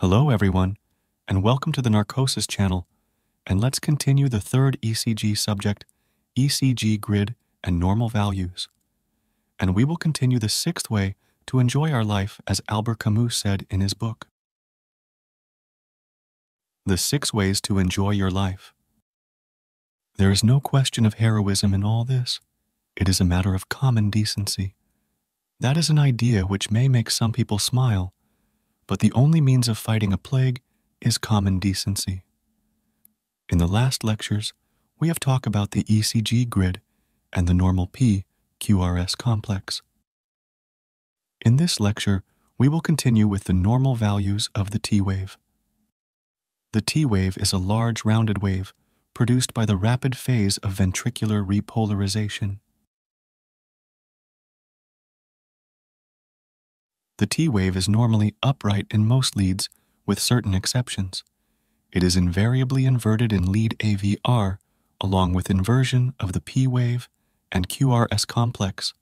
Hello, everyone, and welcome to the Narcosis channel. And let's continue the third ECG subject, ECG grid and normal values. And we will continue the sixth way to enjoy our life, as Albert Camus said in his book. The Six Ways to Enjoy Your Life. There is no question of heroism in all this. It is a matter of common decency. That is an idea which may make some people smile, but the only means of fighting a plague is common decency. In the last lectures, we have talked about the ECG grid and the normal P QRS complex. In this lecture, we will continue with the normal values of the T wave. The T wave is a large rounded wave produced by the rapid phase of ventricular repolarization. The T wave is normally upright in most leads, with certain exceptions. It is invariably inverted in lead AVR, along with inversion of the P wave and QRS complex.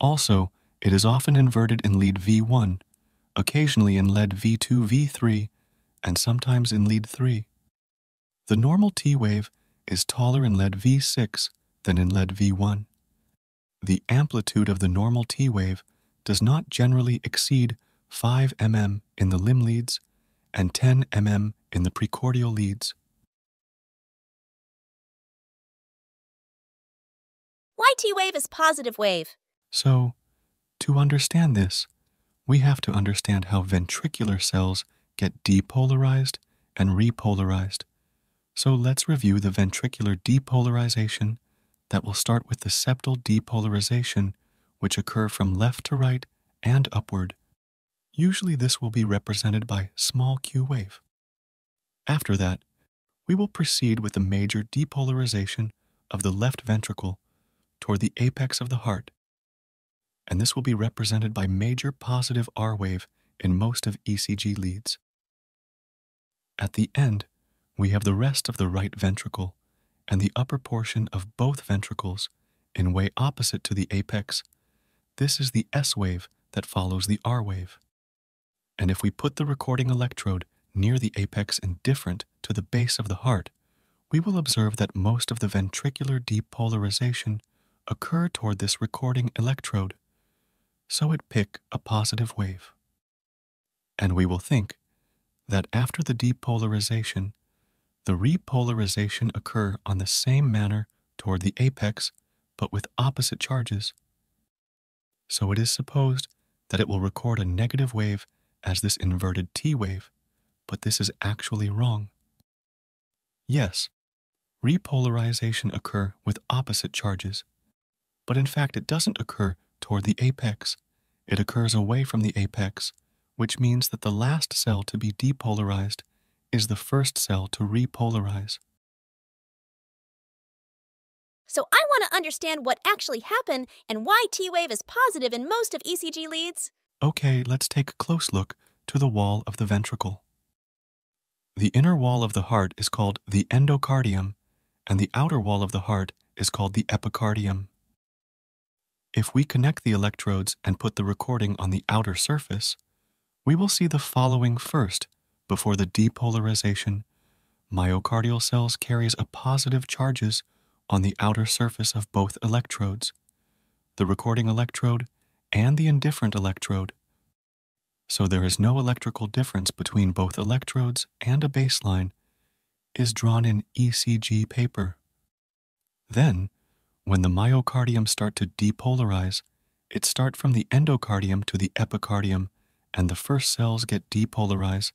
Also, it is often inverted in lead V1, occasionally in lead V2 V3, and sometimes in lead 3. The normal T wave is taller in lead V6 than in lead V1. The amplitude of the normal T wave does not generally exceed 5 mm in the limb leads and 10 mm in the precordial leads. Why T wave is positive wave? So, to understand this, we have to understand how ventricular cells get depolarized and repolarized. So let's review the ventricular depolarization that will start with the septal depolarization, which occur from left to right and upward. Usually this will be represented by small q wave. After that, we will proceed with the major depolarization of the left ventricle toward the apex of the heart, and this will be represented by major positive R wave in most of ECG leads. At the end, we have the rest of the right ventricle and the upper portion of both ventricles in way opposite to the apex. This is the S wave that follows the R wave. And if we put the recording electrode near the apex and different to the base of the heart, we will observe that most of the ventricular depolarization occur toward this recording electrode, so it pick a positive wave. And we will think that after the depolarization, the repolarization occur on the same manner toward the apex, but with opposite charges. So it is supposed that it will record a negative wave as this inverted T wave, but this is actually wrong. Yes, repolarization occur with opposite charges, but in fact it doesn't occur toward the apex. It occurs away from the apex, which means that the last cell to be depolarized is the first cell to repolarize. So I want to understand what actually happened and why T wave is positive in most of ECG leads. Okay, let's take a close look to the wall of the ventricle. The inner wall of the heart is called the endocardium, and the outer wall of the heart is called the epicardium. If we connect the electrodes and put the recording on the outer surface, we will see the following first before the depolarization. Myocardial cells carries a positive charges on the outer surface of both electrodes, the recording electrode and the indifferent electrode. So there is no electrical difference between both electrodes and a baseline is drawn in ECG paper. Then, when the myocardium start to depolarize, it start from the endocardium to the epicardium, and the first cells get depolarized,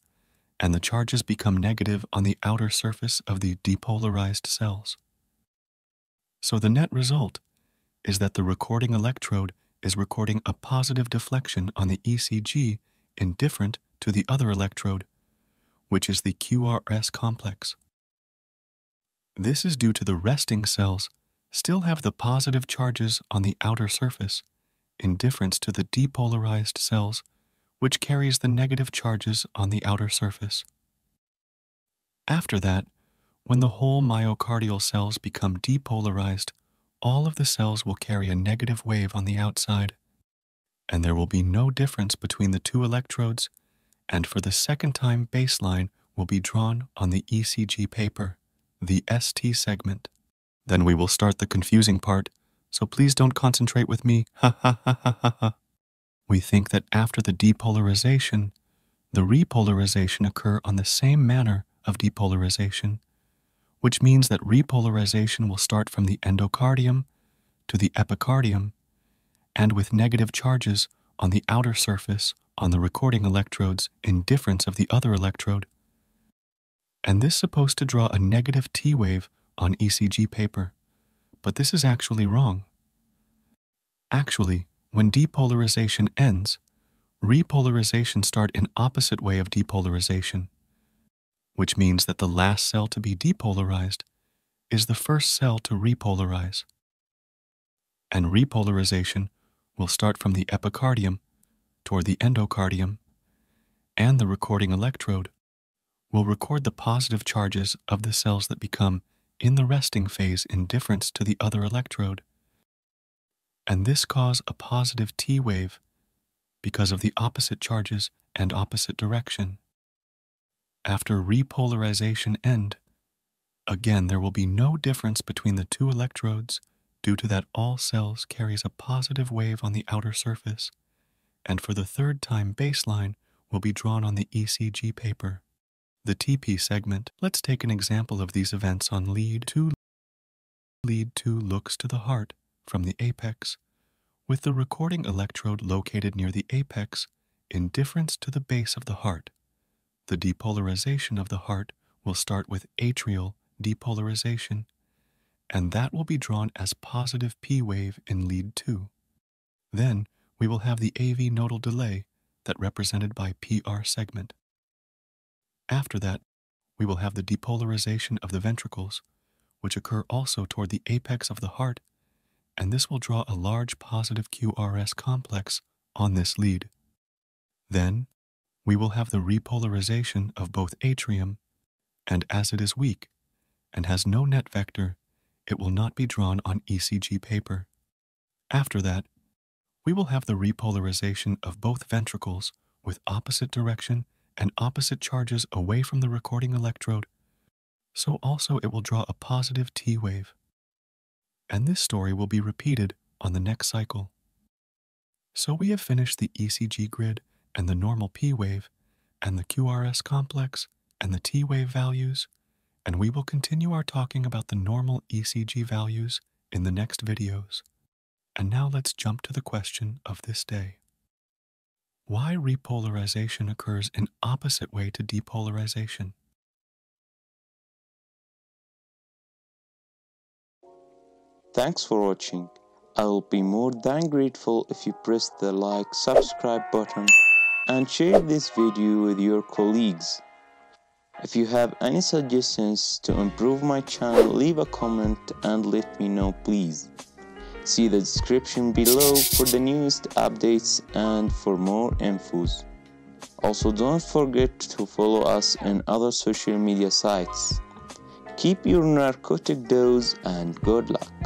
and the charges become negative on the outer surface of the depolarized cells. So the net result is that the recording electrode is recording a positive deflection on the ECG indifferent to the other electrode, which is the QRS complex. This is due to the resting cells still have the positive charges on the outer surface, in difference to the depolarized cells, which carries the negative charges on the outer surface. After that, when the whole myocardial cells become depolarized, all of the cells will carry a negative wave on the outside, and there will be no difference between the two electrodes, And for the second time, baseline will be drawn on the ECG paper, the ST segment. Then we will start the confusing part, so please don't concentrate with me. Ha ha ha ha ha ha. We think that after the depolarization, the repolarization occur on the same manner of depolarization, which means that repolarization will start from the endocardium to the epicardium and with negative charges on the outer surface on the recording electrodes in difference of the other electrode. And this supposed to draw a negative T wave on ECG paper, but this is actually wrong. Actually, when depolarization ends, repolarization start in opposite way of depolarization, which means that the last cell to be depolarized is the first cell to repolarize. And repolarization will start from the epicardium toward the endocardium, and the recording electrode will record the positive charges of the cells that become in the resting phase in difference to the other electrode. And this cause a positive T wave because of the opposite charges and opposite direction. After repolarization end, again there will be no difference between the two electrodes due to that all cells carries a positive wave on the outer surface, and for the third time baseline will be drawn on the ECG paper. The TP segment, let's take an example of these events on lead 2. Lead 2 looks to the heart from the apex, with the recording electrode located near the apex in difference to the base of the heart. The depolarization of the heart will start with atrial depolarization and that will be drawn as positive P wave in lead 2. Then we will have the AV nodal delay that represented by PR segment. After that, we will have the depolarization of the ventricles, which occur also toward the apex of the heart, and this will draw a large positive QRS complex on this lead. Then, we will have the repolarization of both atrium, and as it is weak and has no net vector, it will not be drawn on ECG paper. After that, we will have the repolarization of both ventricles with opposite direction and opposite charges away from the recording electrode, so also it will draw a positive T wave. And this story will be repeated on the next cycle. So we have finished the ECG grid and the normal P wave and the QRS complex and the T wave values and we will continue our talking about the normal ECG values in the next videos. And now let's jump to the question of this day. Why repolarization occurs in opposite way to depolarization? Thanks for watching. I will be more than grateful if you press the like, subscribe button and share this video with your colleagues. If you have any suggestions to improve my channel, leave a comment and let me know please. See the description below for the newest updates and for more infos. Also don't forget to follow us in other social media sites. Keep your narcotic dose and good luck.